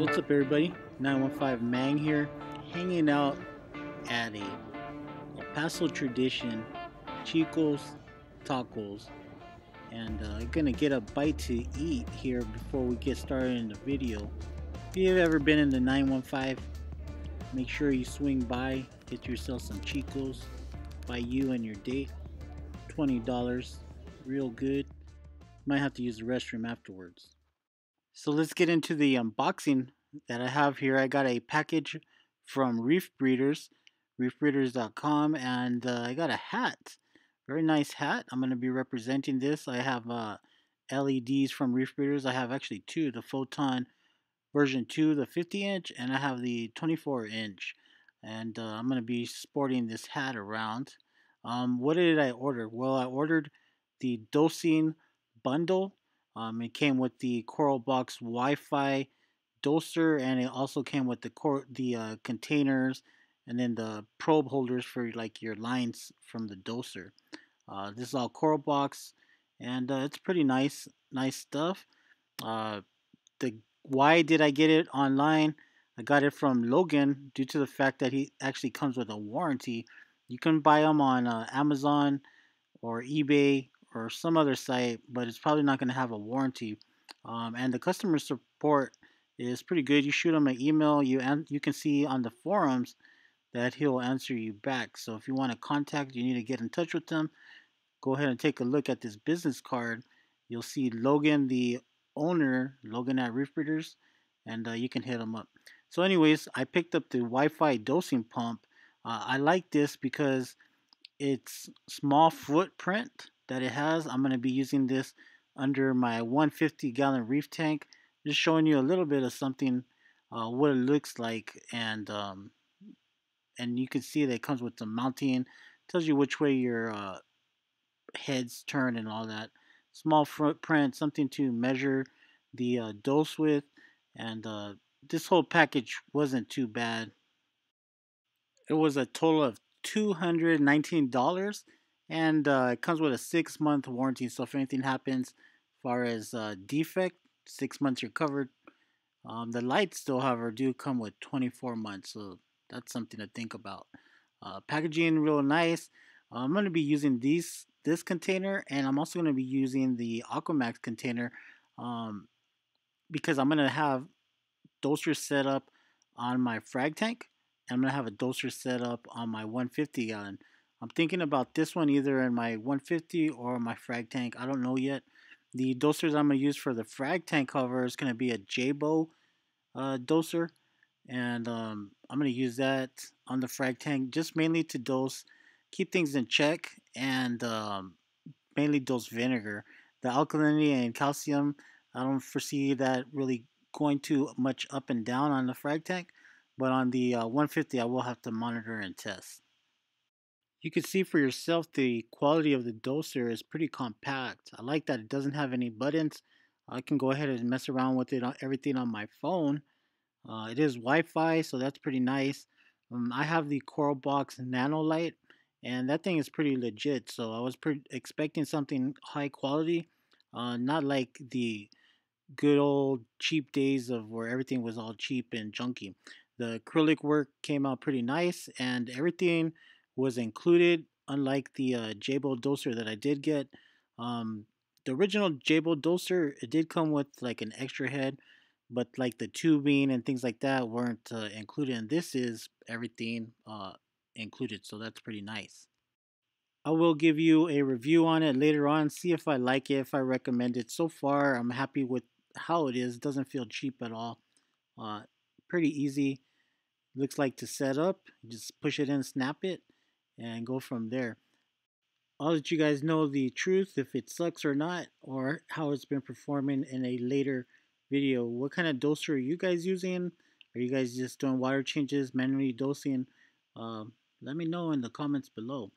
What's up everybody? 915 Mang here, hanging out at a El Paso Tradition Chicos Tacos and uh, gonna get a bite to eat here before we get started in the video. If you've ever been in the 915, make sure you swing by, get yourself some Chicos, by you and your date. $20, real good. Might have to use the restroom afterwards. So let's get into the unboxing that I have here. I got a package from Reef Breeders, reefbreeders.com, and uh, I got a hat. Very nice hat. I'm going to be representing this. I have uh, LEDs from Reef Breeders. I have actually two, the Photon version 2, the 50 inch, and I have the 24 inch. And uh, I'm going to be sporting this hat around. Um, what did I order? Well, I ordered the dosing bundle. Um, it came with the Coral Box Wi-Fi doser, and it also came with the cor- the uh, containers, and then the probe holders for like your lines from the doser. Uh, this is all Coral Box, and uh, it's pretty nice, nice stuff. Uh, the why did I get it online? I got it from Logan due to the fact that he actually comes with a warranty. You can buy them on uh, Amazon or eBay or some other site, but it's probably not going to have a warranty. Um, and the customer support is pretty good. You shoot him an email, you and you can see on the forums that he'll answer you back. So if you want to contact, you need to get in touch with them. Go ahead and take a look at this business card. You'll see Logan, the owner, Logan at Reef Breeders, and uh, you can hit him up. So, anyways, I picked up the Wi-Fi dosing pump. Uh, I like this because it's small footprint that it has. I'm going to be using this under my 150 gallon reef tank. Just showing you a little bit of something, uh, what it looks like, and um, and you can see that it comes with the mounting. Tells you which way your uh, heads turn and all that. Small footprint, something to measure the uh, dose with, and uh, this whole package wasn't too bad. It was a total of $219 and uh, it comes with a six month warranty. So if anything happens, as far as uh, defect, six months you're covered. Um, the lights, still, however, do come with 24 months, so that's something to think about. Uh, packaging real nice. I'm going to be using these this container, and I'm also going to be using the Aquamax container um, because I'm going to have doser set up on my frag tank. And I'm going to have a doser set up on my 150 gallon. I'm thinking about this one either in my 150 or my frag tank. I don't know yet. The dosers I'm going to use for the frag tank cover is going to be a Jebao uh, doser. And um, I'm going to use that on the frag tank just mainly to dose, keep things in check, and um, mainly dose vinegar. The alkalinity and calcium, I don't foresee that really going too much up and down on the frag tank. But on the uh, 150, I will have to monitor and test. You can see for yourself the quality of the doser is pretty compact. I like that it doesn't have any buttons. I can go ahead and mess around with it on everything on my phone. Uh, it is Wi-Fi, so that's pretty nice. Um, I have the Coral Box Nano Light, and that thing is pretty legit. So I was expecting something high quality, uh, not like the good old cheap days of where everything was all cheap and junky. The acrylic work came out pretty nice, and everything was included, unlike the uh, Jebao doser that I did get. Um, the original Jebao doser, it did come with like an extra head, but like the tubing and things like that weren't uh, included. And this is everything uh, included, so that's pretty nice. I will give you a review on it later on, see if I like it, if I recommend it. So far, I'm happy with how it is. It doesn't feel cheap at all. Uh, pretty easy. Looks like to set up. Just push it in, snap it, and go from there. I'll let you guys know the truth if it sucks or not, or how it's been performing in a later video. What kind of doser are you guys using? Are you guys just doing water changes, manually dosing? Uh, let me know in the comments below.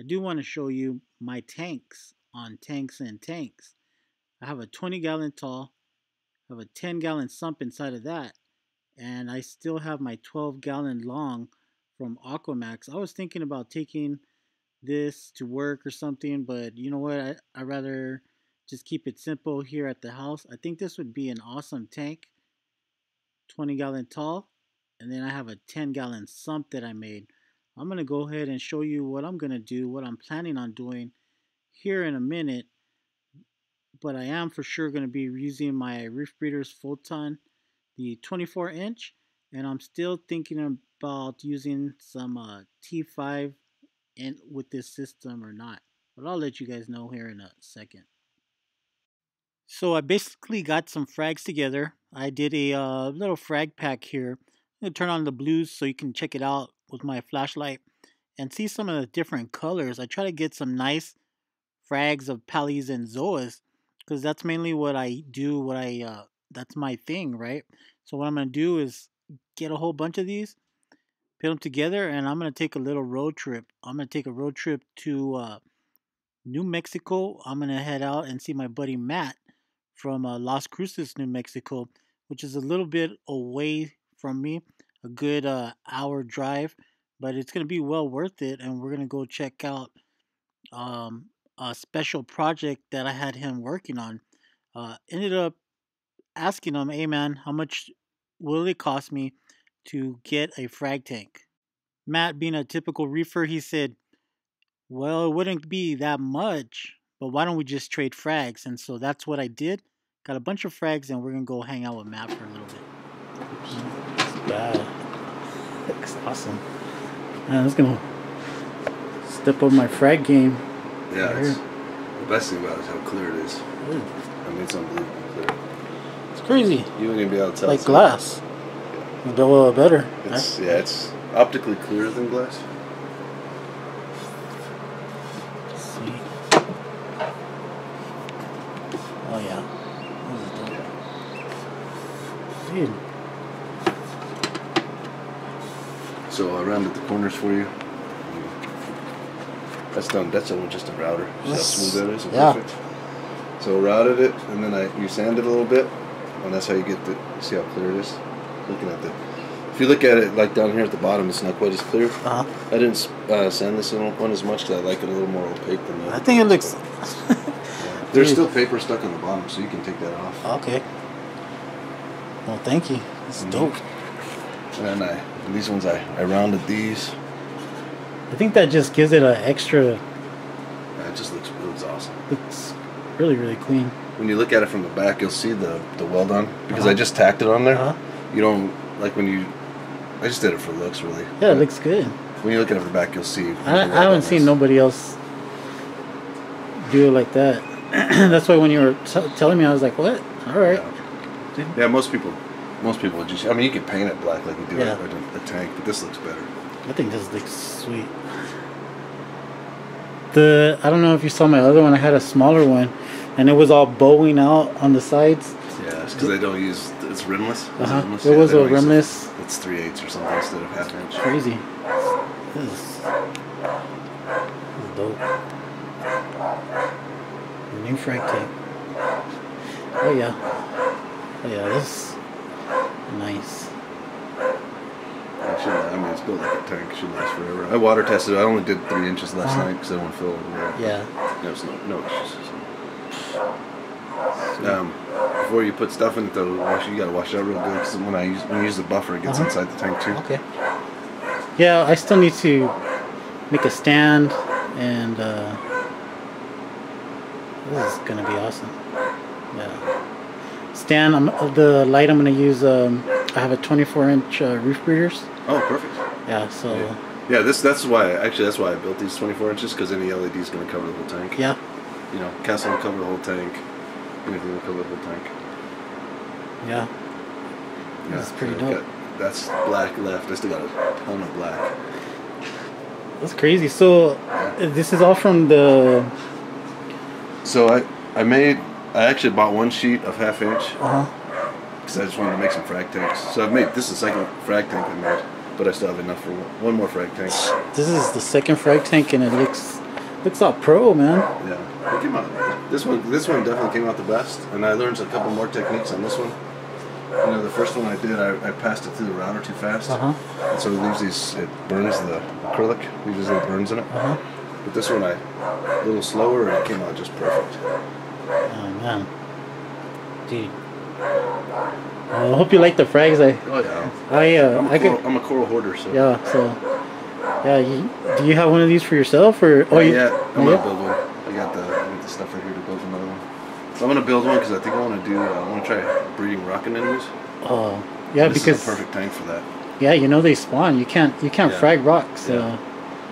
I do want to show you my tanks on Tanks and Tanks. I have a 20 gallon tall, I have a 10 gallon sump inside of that, and I still have my 12 gallon long from Aquamax. I was thinking about taking this to work or something, but you know what? I, i rather just keep it simple here at the house. I think this would be an awesome tank. 20 gallon tall, and then I have a 10 gallon sump that I made. I'm going to go ahead and show you what I'm going to do, what I'm planning on doing here in a minute. But I am for sure going to be using my Reef Breeders Photon, the 24 inch, and I'm still thinking about using some uh, T5 in, with this system or not. But I'll let you guys know here in a second. So I basically got some frags together. I did a uh, little frag pack here. I'm going to turn on the blues so you can check it out with my flashlight and see some of the different colors. I try to get some nice frags of Palys and Zoas because that's mainly what I do, what I, uh, that's my thing, right? So what I'm going to do is get a whole bunch of these, put them together, and I'm going to take a little road trip. I'm going to take a road trip to uh, New Mexico. I'm going to head out and see my buddy Matt from uh, Las Cruces, New Mexico, which is a little bit away from me, a good uh, hour drive, but it's going to be well worth it. And we're going to go check out um, a special project that I had him working on. Uh, ended up asking him, hey man, how much will it cost me to get a frag tank? Matt, being a typical reefer, he said, well, it wouldn't be that much, but why don't we just trade frags? And so that's what I did. Got a bunch of frags, and we're gonna go hang out with Matt for a little bit. It's bad. Looks awesome. Man, I was gonna step up my frag game. Yeah, right the best thing about it is how clear it is. Ooh. I mean, it's unbelievably clear. It's crazy. You wouldn't even be able to tell. Like glass. Yeah. It's a little better. It's, right? Yeah, it's optically clearer than glass. Oh, Dude. So I rounded the corners for you. That's done. That's just a router. See how smooth that is? Yeah. Perfect. So routed it, and then I you sand it a little bit, and that's how you get the. See how clear it is. Looking at the. If you look at it like down here at the bottom, it's not quite as clear. Uh-huh. I didn't uh, sand this one as much because I like it a little more opaque than that. I think it looks. yeah. There's still paper stuck on the bottom, so you can take that off. Okay. Well, thank you. It's mm-hmm. dope. And I, these ones, I, I rounded these. I think that just gives it an extra. Yeah, it just looks it looks awesome. Looks really really clean. When you look at it from the back, you'll see the the weld on because uh-huh. I just tacked it on there. Uh-huh. You don't like when you. I just did it for looks, really. Yeah, but it looks good. When you look at it from the back, you'll see. I, I haven't seen nobody else do it like that. That's why when you were t- telling me, I was like, "What? All right." Yeah. Yeah, most people, most people just. I mean, you can paint it black like you do yeah. a, a tank, but this looks better. I think this looks sweet. The I don't know if you saw my other one. I had a smaller one, and it was all bowing out on the sides. Yeah, it's because they don't use it's rimless. Uh huh. It, it was a rimless. it's three eighths or something instead of half inch. Crazy. This is, this is dope. New frag tank. Oh yeah. Oh, yeah, this nice. It should, I mean, it's built like a tank. It should last forever. I water tested. I only did three inches last uh-huh. night because I don't want to fill it. With yeah. No, it's no, no issues. Um, before you put stuff in it, though, wash, you gotta wash it out real good because when I use when you use the buffer, it gets uh-huh. inside the tank too. Okay. Yeah, I still need to make a stand, and uh, this is gonna be awesome. Yeah stand, I'm, the light I'm going to use, um, I have a 24 inch uh, Reef Breeders. Oh, perfect. Yeah, so. Yeah. yeah, this that's why actually that's why I built these 24 inches because any LED is going to cover the whole tank. Yeah. You know, Kessil will cover the whole tank. Anything will cover the whole tank. Yeah. Yeah, that's pretty dope. Got, that's black left. I still got a ton of black. That's crazy. So, yeah. this is all from the. So I I made I actually bought one sheet of half inch. Uh huh. Because I just wanted to make some frag tanks. So I've made this is the second frag tank I made, but I still have enough for one more frag tank. This is the second frag tank, and it looks looks all pro, man. Yeah, it came out. This one this one definitely came out the best, and I learned a couple more techniques on this one. You know, the first one I did, I, I passed it through the router too fast. Uh-huh. And so it leaves these, it burns the acrylic, leaves these little burns in it. Uh-huh. But this one, I, a little slower, and it came out just perfect. Oh man. Dude. I hope you like the frags. I Oh yeah. I uh, I'm a, I coral, could I'm a coral hoarder, so. yeah. So yeah, you, do you have one of these for yourself or Oh you? yeah, I'm yeah? gonna build one. I got the, I got the stuff right here to build another one. So I'm gonna build one because I think I want to do. Uh, I want to try breeding rock anemones. Oh yeah, this because perfect tank for that. yeah, you know they spawn. You can't you can't Yeah. frag rocks. Yeah.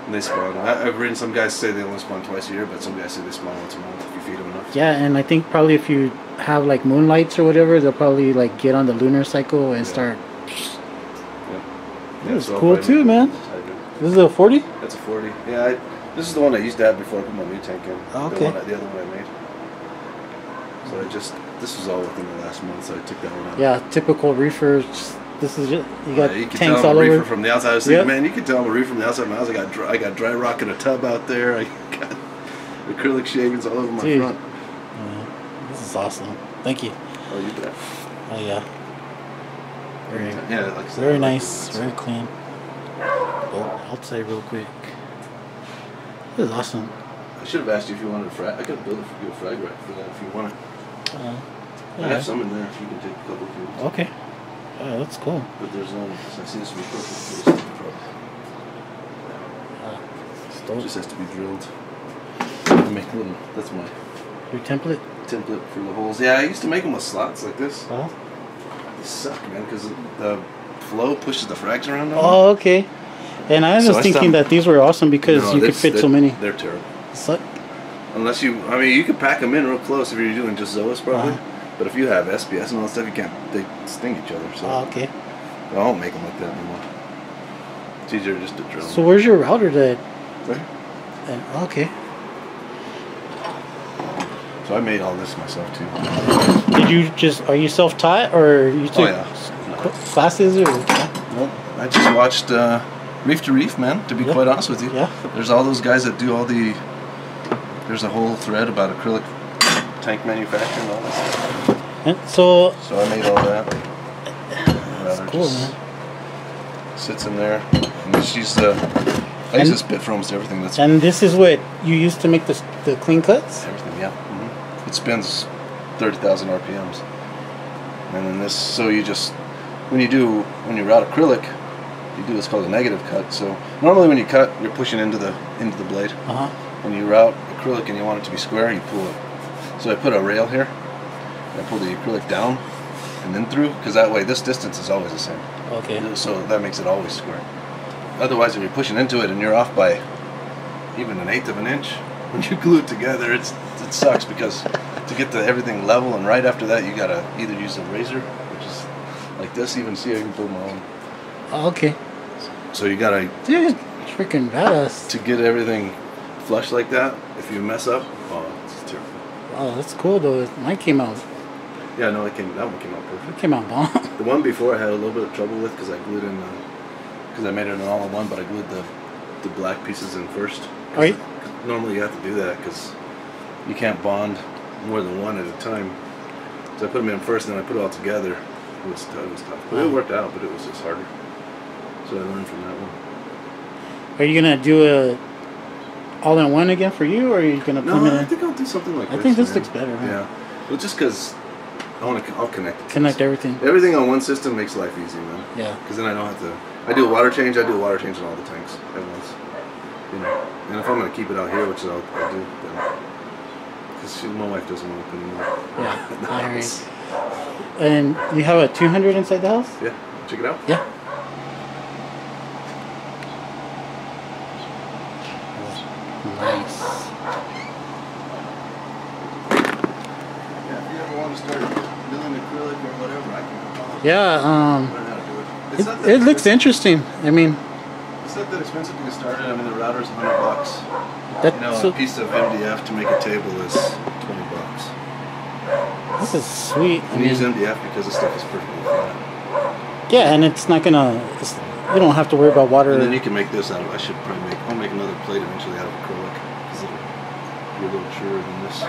And they spawn. I, I've read some guys say they only spawn twice a year, but some guys say they spawn once a month if you feed them enough. yeah, and I think probably if you have like moonlights or whatever, they'll probably like get on the lunar cycle and Yeah. start. Yeah, This is so cool too, man. This is a forty. That's a 40. Yeah, I, this is the one I used to have before I put my new tank in. Oh, The, okay. one, I- the other one I made. So I just, this was all within the last month, so I took that one out. Yeah, typical reefers. This is just you got Yeah, you can tanks tell I'm all a reefer over. from the outside. I was thinking, Yep. man, you can tell I'm a reefer from the outside of my house. I got dry, I got dry rock in a tub out there. I got acrylic shavings all over my Dude. front. Uh, this is awesome. Thank you. Oh, you bet. Oh yeah. Very, Yeah, like said, very like nice. Very clean. Oh, I'll say real quick. This is awesome. I should have asked you if you wanted a frag. I could build a, you a frag rack for that if you want it. Uh, I have some in there if you can take a couple of you. Okay. Oh, that's cool. But there's um, I see this be perfect for this. Uh, It just has to be drilled. Make little. That's my Your template. template for the holes. Yeah, I used to make them with slots like this. Oh. They suck, man, because the flow pushes the frags around. Oh, okay. And I was So just I thinking that these were awesome because No, you could fit so many. They're terrible. So, Unless you, I mean, you can pack them in real close if you're doing just Zoas probably. Uh-huh. But if you have SPS and all that stuff, you can't. They sting each other. So oh, okay. I don't make them like that anymore. It's easier just to drill. So where's your router? That. Right. And, okay. So I made all this myself too. Did you just are you self taught or you took Oh yeah. classes or? Nope. I just watched uh, Reef2Reef, man. To be Yeah. quite honest with you. Yeah. There's all those guys that do all the. There's a whole thread about acrylic tank manufacturing and all that stuff. And so So I made all that. that's cool, man. Sits in there. And the. I use this bit for almost everything. That's And this is what you used to make the the clean cuts. everything. Yeah. hmm It spins thirty thousand RPMs. And then this, so you just when you do when you route acrylic, you do what's called a negative cut. So normally when you cut, you're pushing into the into the blade. Uh huh. When you route acrylic and you want it to be square, you pull it. So I put a rail here. And I pull the acrylic down and then through, because that way this distance is always the same. Okay. So that makes it always square. Otherwise, if you're pushing into it and you're off by even an eighth of an inch, when you glue it together, it's it sucks because to get the everything level and right after that, you gotta either use a razor, which is like this. Even see, I can pull my own. Okay. So you gotta Dude, freaking badass. to get everything flush like that. If you mess up, oh, it's terrible. Oh, that's cool though. Mine came out. Yeah, no, it came. That one came out perfect. It came out bomb. The one before I had a little bit of trouble with because I glued in, uh, because I made it an all-in-one, but I glued the the black pieces in first. Oh, right. Normally you have to do that because you can't bond more than one at a time. So I put them in first, and then I put it all together. It was tough. It was tough, but it worked out. But it was just harder. So I learned from that one. Are you gonna do a all in one again for you, or are you gonna put No, I think I'll do something like I this. think this man. looks better, man. Yeah. Well, just because I want to, I'll connect. it Connect everything. Everything on one system makes life easy, man. Yeah. Because then I don't have to. I do a water change. I do a water change in all the tanks at once. You know, and if I'm gonna keep it out here, which I'll, I'll do, then because my wife doesn't want to put anymore. Yeah, I hear you. And you have a 200 inside the house? Yeah, check it out. Yeah. Nice. Yeah, if you ever want to start doing acrylic or whatever, I can Yeah. Um. learn how to do it. It, It's not that it looks interesting. I mean, It's not that expensive to get started. I mean, the router's hundred bucks. that. You know, a piece of MDF to make a table is twenty bucks. this is sweet. I And use MDF because the stuff is perfectly flat. yeah, and it's not gonna. It's, you don't have to worry about water. And then you can make this out of. I should probably make. I'll make another plate eventually out of acrylic because it'll be a little truer than this.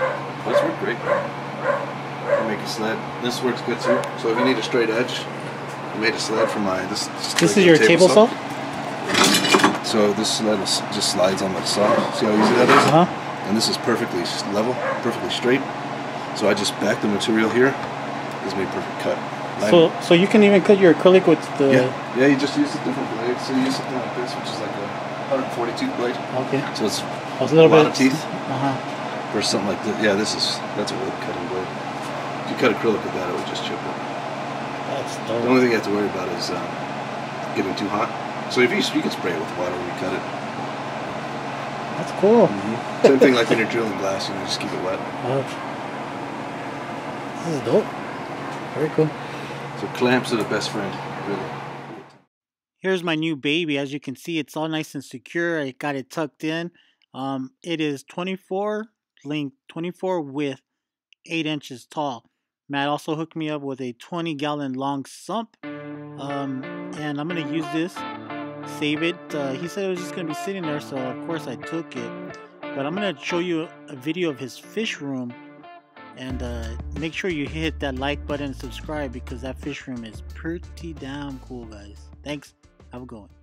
But it's worked great. I make a sled. This works good too. So if you need a straight edge, I made a sled for my. This. this is your table saw. So this sled just slides on the saw. See how easy that is? Uh huh. And this is perfectly level, perfectly straight. So I just back the material here. Gives me a perfect cut. So so you can even cut your acrylic with the. yeah, yeah. You just use a different blade. So you use something like this, which is like a 142 blade. Okay. So it's Oh, a little a lot bit of teeth. Uh huh. Or something like this. Yeah, this is that's a wood cutting blade. If you cut acrylic with that, it would just chip it. That's The only thing you have to worry about is uh, getting too hot. So if you you can spray it with water when you cut it. That's cool. Same thing like when you're drilling glass, you know, just keep it wet. Uh, this is dope. Very cool. So clamps are the best friend, really. Here's my new baby. As you can see, it's all nice and secure. I got it tucked in. Um, it is 24 length, 24 width, 8 inches tall. Matt also hooked me up with a 20 gallon long sump. Um, and I'm going to use this, save it. Uh, he said it was just going to be sitting there, so of course I took it. But I'm going to show you a video of his fish room. And uh, make sure you hit that like button and subscribe because that fish room is pretty damn cool, guys. Thanks. Have a good one.